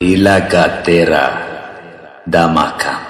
Ila gatera damaka.